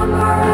summer.